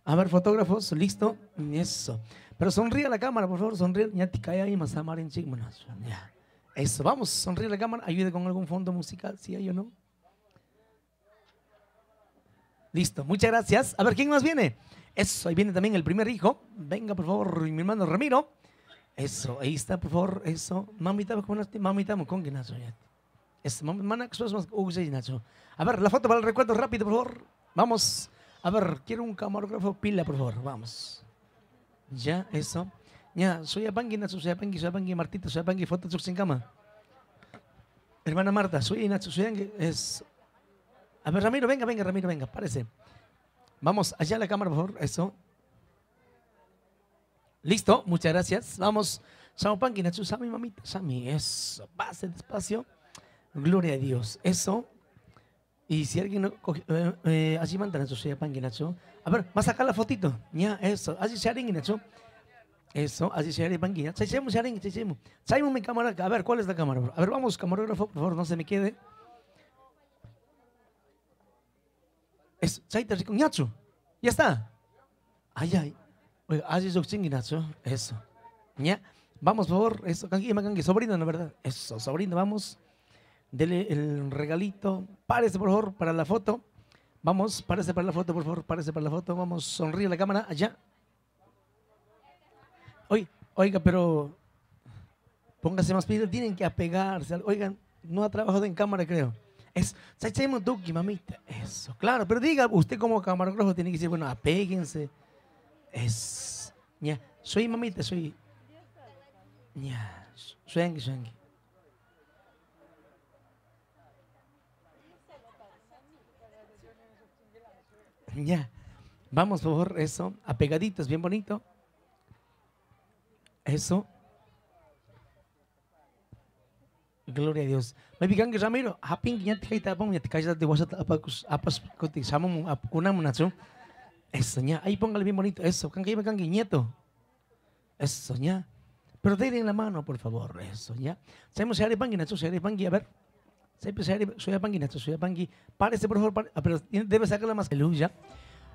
A ver, fotógrafos, listo. Eso. Pero sonríe a la cámara, por favor, sonríe. Ya te cae ahí, más amar en Ya. Eso, vamos, sonríe a la cámara. Ayude con algún fondo musical, si hay o no. Listo, muchas gracias. A ver, ¿quién más viene? Eso, ahí viene también el primer hijo. Venga, por favor, mi hermano Ramiro. Eso, ahí está, por favor, eso. Mamita, ¿cómo estás? Mamita, con que. Eso, mamá, A ver, la foto para el recuerdo rápido, por favor. Vamos. A ver, quiero un camarógrafo pila, por favor. Vamos. Ya, eso. Ya, soy Apangi, Nacho, soy Apangi, soy Apangi, Martita, soy Apangi, foto sin cama. Hermana Marta, soy Nacho, soy Apangi, es... A ver, Ramiro, venga, venga, Ramiro, venga, parece. Vamos, allá a la cámara, por favor, eso. Listo, muchas gracias. Vamos. Sami Natsu, Sami, mamita, Sami. Eso, pase despacio. Gloria a Dios. Eso. Y si alguien no coge, eh, eh, así manda Natsu, Panqui Natsu. A ver, va a sacar la fotito. Ya, eso. Así se hará Natsu. Eso, así se hará Panqui. Chaychemos, Sharing, chaychemos. Chaymo mi cámara. A ver, ¿cuál es la cámara? A ver, vamos, camarógrafo, por favor, no se me quede. Eso, Chaita, Natsu. Ya está. Ay, ay. Oiga, así Eso. ¿Ya? Vamos, por favor. Eso, canqui, canqui, sobrino, la verdad. Eso, sobrino, vamos. Dele el regalito. Párese, por favor, para la foto. Vamos, párese para la foto, por favor. Párese para la foto. Vamos, sonríe la cámara. Allá. Oiga, oiga, pero póngase más pila. Tienen que apegarse. Oigan, no ha trabajado en cámara, creo. Es, Duki, mamita. Eso, claro. Pero diga, usted como camarógrafo tiene que decir, bueno, apéguense. Es. Ya. Soy mamita, soy. Ya. Suengi, suengi. Ya. Vamos, por favor, eso. Apegaditos, bien bonito. Eso. Gloria a Dios. May bigang Ramiro, haping niya tikay tapong niya tikay sa diwasa apas apas kuti sama mo kunam mo natso. Eso, ña. Ahí póngale bien bonito. Eso. Cangue, cangue, nieto. Eso, ña. Pero denle la mano, por favor. Eso, ña. Sabemos si pangui, Nacho, si pangui. A ver. Soy Nacho, soy pangui. Párese, por favor. Párese. Pero debe sacar la mascarilla.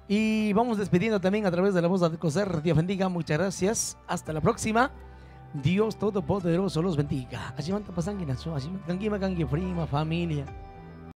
Y vamos despidiendo también a través de la voz de Coser. Dios bendiga, muchas gracias. Hasta la próxima. Dios Todopoderoso los bendiga. Allí pasanguinazo, allí prima, familia.